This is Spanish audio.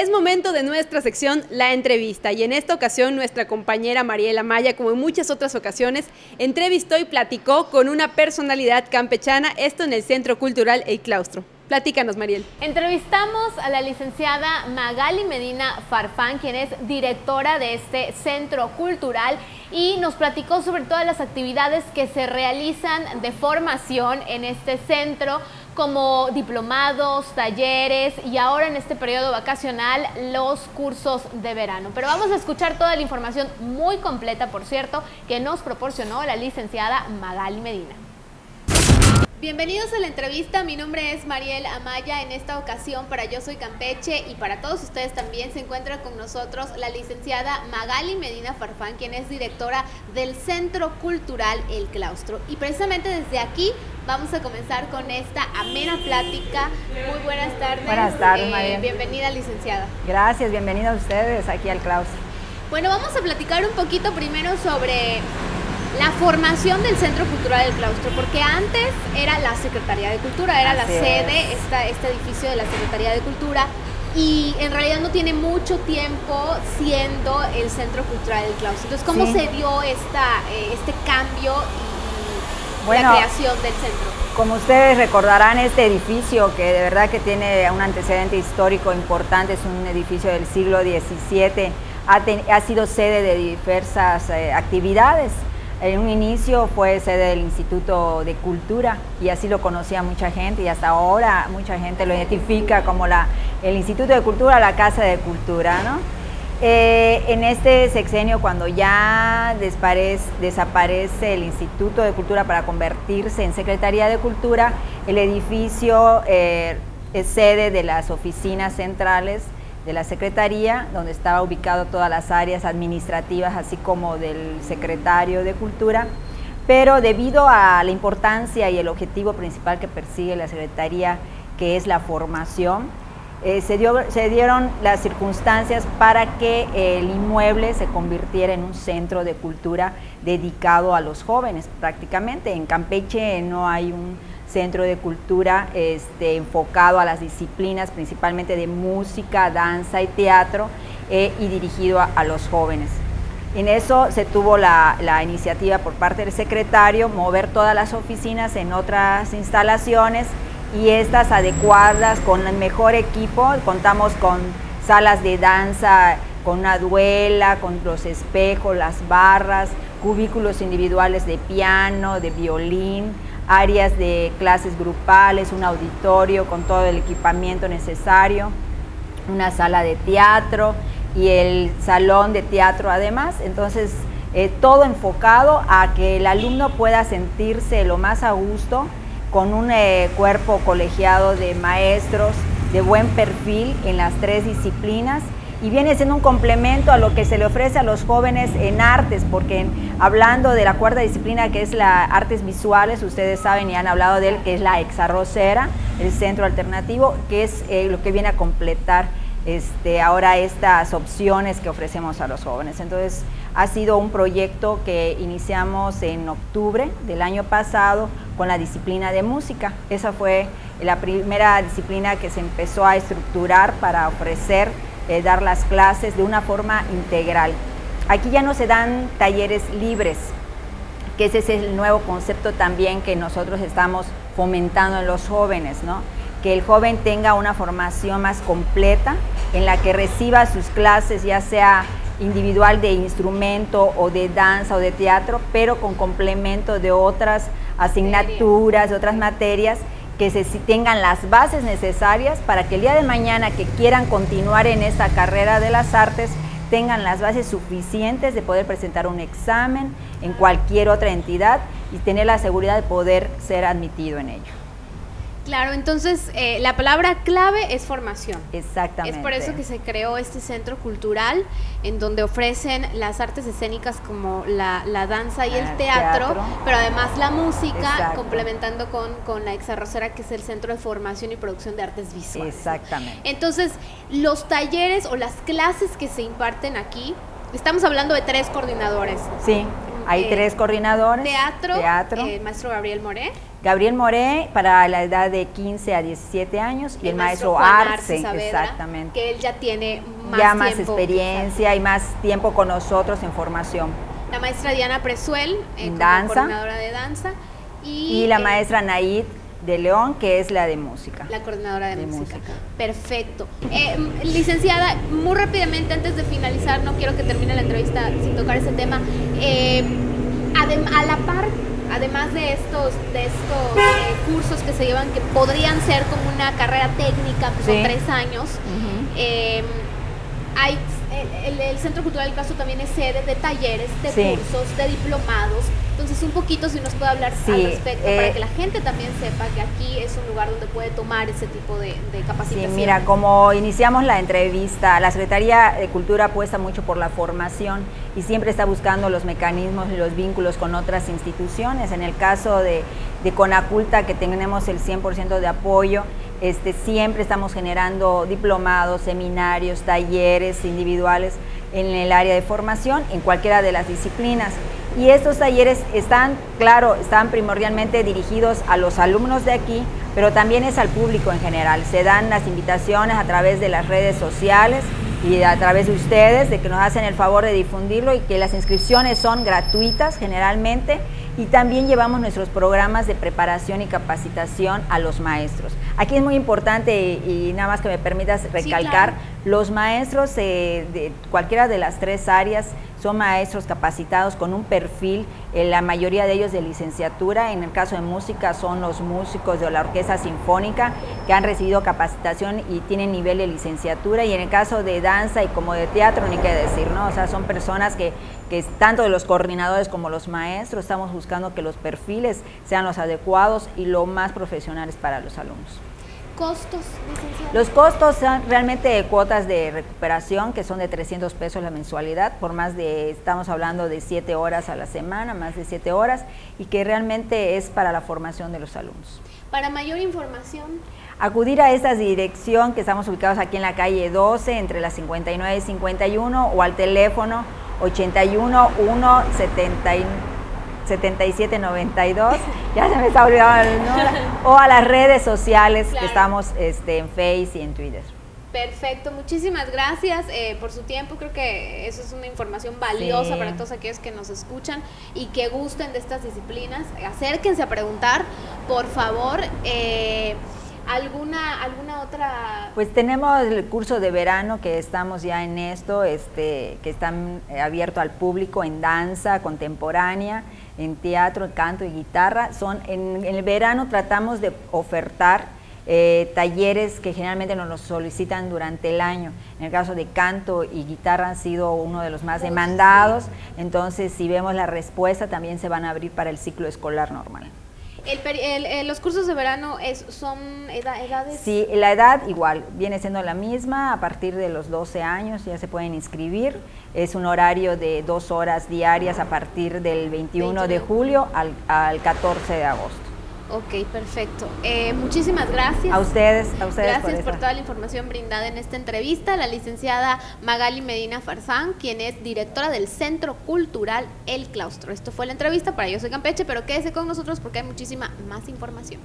Es momento de nuestra sección La Entrevista y en esta ocasión nuestra compañera Mariela Maya, como en muchas otras ocasiones, entrevistó y platicó con una personalidad campechana, esto en el Centro Cultural El Claustro. Platícanos, Mariel. Entrevistamos a la licenciada Magali Medina Farfán, quien es directora de este centro cultural y nos platicó sobre todas las actividades que se realizan de formación en este centro como diplomados, talleres y ahora en este periodo vacacional los cursos de verano. Pero vamos a escuchar toda la información muy completa, por cierto, que nos proporcionó la licenciada Magali Medina. Bienvenidos a la entrevista, mi nombre es Mariel Amaya, en esta ocasión para Yo Soy Campeche y para todos ustedes también se encuentra con nosotros la licenciada Magali Medina Farfán, quien es directora del Centro Cultural El Claustro. Y precisamente desde aquí vamos a comenzar con esta amena plática. Muy buenas tardes. Buenas tardes, eh, Mariel. Bienvenida, licenciada. Gracias, bienvenida a ustedes aquí al Claustro. Bueno, vamos a platicar un poquito primero sobre la formación del Centro Cultural del Claustro, porque antes era la Secretaría de Cultura, era la sede, este edificio de la Secretaría de Cultura, y en realidad no tiene mucho tiempo siendo el Centro Cultural del Claustro. Entonces, ¿cómo se dio esta, eh, este cambio y la creación del centro? Como ustedes recordarán, este edificio, que de verdad que tiene un antecedente histórico importante, es un edificio del siglo XVII, ha, sido sede de diversas eh, actividades. En un inicio fue sede del Instituto de Cultura y así lo conocía mucha gente y hasta ahora mucha gente lo identifica como la, el Instituto de Cultura, la Casa de Cultura. ¿no? Eh, en este sexenio, cuando ya desaparece el Instituto de Cultura para convertirse en Secretaría de Cultura, el edificio eh, es sede de las oficinas centrales de la Secretaría, donde estaba ubicado todas las áreas administrativas, así como del secretario de Cultura, pero debido a la importancia y el objetivo principal que persigue la Secretaría, que es la formación, eh, se, se, dieron las circunstancias para que el inmueble se convirtiera en un centro de cultura dedicado a los jóvenes prácticamente. En Campeche no hay un centro de cultura este, enfocado a las disciplinas principalmente de música, danza y teatro eh, y dirigido a, los jóvenes. En eso se tuvo la, iniciativa por parte del secretario, mover todas las oficinas en otras instalaciones y estas adecuadas con el mejor equipo. Contamos con salas de danza, con una duela, con los espejos, las barras, cubículos individuales de piano, de violín, áreas de clases grupales, un auditorio con todo el equipamiento necesario, una sala de teatro y el salón de teatro además. Entonces, eh, todo enfocado a que el alumno pueda sentirse lo más a gusto con un eh, cuerpo colegiado de maestros de buen perfil en las tres disciplinas y viene siendo un complemento a lo que se le ofrece a los jóvenes en artes, porque hablando de la cuarta disciplina que es la artes visuales, ustedes saben y han hablado de él, que es la exarrocera, el centro alternativo, que es eh, lo que viene a completar este, ahora estas opciones que ofrecemos a los jóvenes. Entonces, ha sido un proyecto que iniciamos en octubre del año pasado con la disciplina de música. Esa fue la primera disciplina que se empezó a estructurar para ofrecer eh, dar las clases de una forma integral. Aquí ya no se dan talleres libres, que ese es el nuevo concepto también que nosotros estamos fomentando en los jóvenes, ¿no? que el joven tenga una formación más completa en la que reciba sus clases, ya sea individual de instrumento o de danza o de teatro, pero con complemento de otras asignaturas, de otras materias que se tengan las bases necesarias para que el día de mañana que quieran continuar en esta carrera de las artes tengan las bases suficientes de poder presentar un examen en cualquier otra entidad y tener la seguridad de poder ser admitido en ello. Claro, entonces eh, la palabra clave es formación. Exactamente. Es por eso que se creó este centro cultural en donde ofrecen las artes escénicas como la, danza y el teatro, pero además la música, complementando con, con la Exarrocera, que es el centro de formación y producción de artes visuales. Exactamente. Entonces, los talleres o las clases que se imparten aquí, estamos hablando de tres coordinadores. Sí. Hay eh, tres coordinadores. Teatro, teatro. el maestro Gabriel Moré. Gabriel Moré para la edad de 15 a 17 años y el, maestro, Arce, exactamente. Que él ya tiene más, ya más experiencia y más tiempo con nosotros en formación. La maestra Diana Presuel, eh, danza. coordinadora de danza. Y, la maestra Naid de León, que es la de música. La coordinadora de, música. Perfecto. Eh, licenciada, muy rápidamente, antes de finalizar, no quiero que termine la entrevista sin tocar ese tema. Eh, a la par, además de estos, de estos eh, cursos que se llevan, que podrían ser como una carrera técnica, pues son tres años, hay el, Centro Cultural del Caso también es sede de talleres, de cursos, de diplomados. Entonces, un poquito si nos puede hablar al respecto para eh, que la gente también sepa que aquí es un lugar donde puede tomar ese tipo de, de capacitación. Sí, mira, como iniciamos la entrevista, la Secretaría de Cultura apuesta mucho por la formación y siempre está buscando los mecanismos y los vínculos con otras instituciones. En el caso de, de Conaculta, que tenemos el 100% de apoyo, este, siempre estamos generando diplomados, seminarios, talleres individuales en el área de formación, en cualquiera de las disciplinas. Y estos talleres están, claro, están primordialmente dirigidos a los alumnos de aquí, pero también es al público en general. Se dan las invitaciones a través de las redes sociales y a través de ustedes, de que nos hacen el favor de difundirlo y que las inscripciones son gratuitas generalmente y también llevamos nuestros programas de preparación y capacitación a los maestros. Aquí es muy importante y, nada más que me permitas recalcar, los maestros eh, de cualquiera de las tres áreas son maestros capacitados con un perfil, eh, la mayoría de ellos de licenciatura, en el caso de música son los músicos de la Orquesta Sinfónica que han recibido capacitación y tienen nivel de licenciatura y en el caso de danza y como de teatro ni qué decir, ¿no? O sea, son personas que, que tanto de los coordinadores como los maestros estamos buscando que los perfiles sean los adecuados y lo más profesionales para los alumnos costos, Los costos son realmente cuotas de recuperación que son de 300 pesos la mensualidad por más de, estamos hablando de 7 horas a la semana, más de 7 horas y que realmente es para la formación de los alumnos. Para mayor información. Acudir a esta dirección que estamos ubicados aquí en la calle 12 entre las 59 y 51 o al teléfono 81 179 7792, ya se me está olvidando el número, o a las redes sociales que estamos este, en Face y en Twitter. Perfecto, muchísimas gracias eh, por su tiempo. Creo que eso es una información valiosa para todos aquellos que nos escuchan y que gusten de estas disciplinas. Acérquense a preguntar, por favor. Eh, ¿Alguna, ¿Alguna otra? Pues tenemos el curso de verano que estamos ya en esto, este, que está abierto al público en danza contemporánea en teatro, canto y guitarra. Son, en, el verano tratamos de ofertar eh, talleres que generalmente nos los solicitan durante el año. En el caso de canto y guitarra han sido uno de los más demandados, entonces si vemos la respuesta también se van a abrir para el ciclo escolar normal. El, los cursos de verano es, son edades. Sí, la edad igual, viene siendo la misma, a partir de los 12 años ya se pueden inscribir. Es un horario de dos horas diarias a partir del 21, de julio al, al 14 de agosto. Ok, perfecto. Eh, muchísimas gracias. A ustedes, a ustedes. Gracias por, toda la información brindada en esta entrevista. La licenciada Magali Medina Farzán, quien es directora del Centro Cultural El Claustro. Esto fue la entrevista para Yo Soy Campeche, pero quédese con nosotros porque hay muchísima más información.